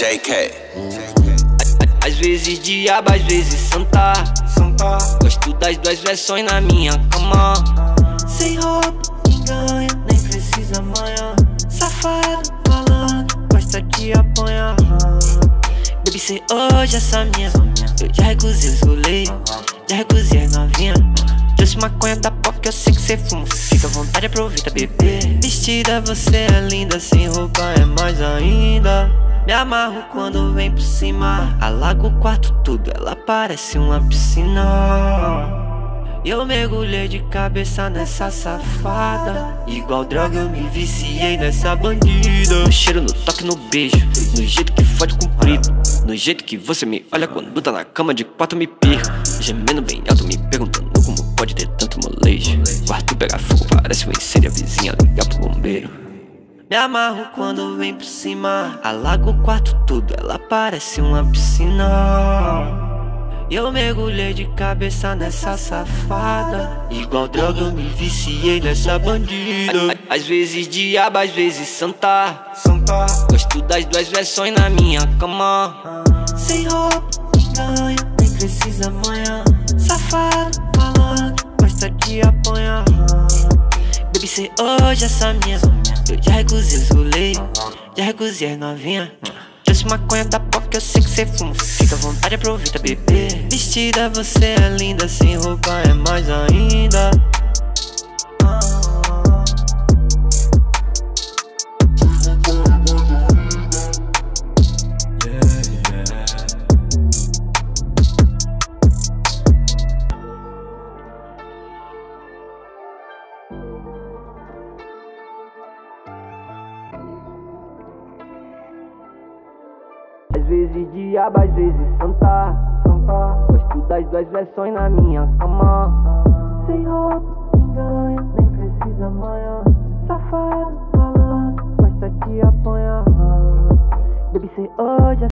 JK. Às vezes diabo, às vezes santa. Gosto das duas versões na minha cama. Sem roupa, ganha, nem precisa amanhã. Safado, falando, gosta de apanhar. Baby, sem hoje é essa minha. Eu já recusei o rolês, já recusei as novinhas. Trouxe maconha da eu sei que cê fuma. Fica à vontade, aproveita, bebê. Vestida, você é linda, sem roupa é mais ainda. Me amarro quando vem por cima. Alago o quarto tudo, ela parece uma piscina. Eu mergulhei de cabeça nessa safada. Igual droga, eu me viciei nessa bandida. No cheiro, no toque, no beijo. No jeito que fode comprido. No jeito que você me olha quando tá na cama de quatro me perco. Gemendo bem alto, me perguntando como pode ter tanto molejo. Quarto pega fogo, parece um incêndio. A vizinha liga pro bombeiro. Me amarro quando vem por cima. Alago o quarto tudo, ela parece uma piscina. Eu mergulhei de cabeça nessa safada. Igual droga, eu me viciei nessa bandida. Às vezes diabo, às vezes santa. Santa, Gosto das duas versões na minha cama. sem roupa, enganha, nem precisa manhã. Safado, malandro, gosta de apanhar. Baby, cê hoje essa minha. Eu já recusei os rolês, já recusei as novinha. Trouxe maconha da pop que eu sei que cê fuma. Fica à vontade, aproveita, bebê. Vestida, você é linda, sem roupa é mais ainda. Vezes diabo, às vezes santa. Santa, Gosto das duas versões na minha cama.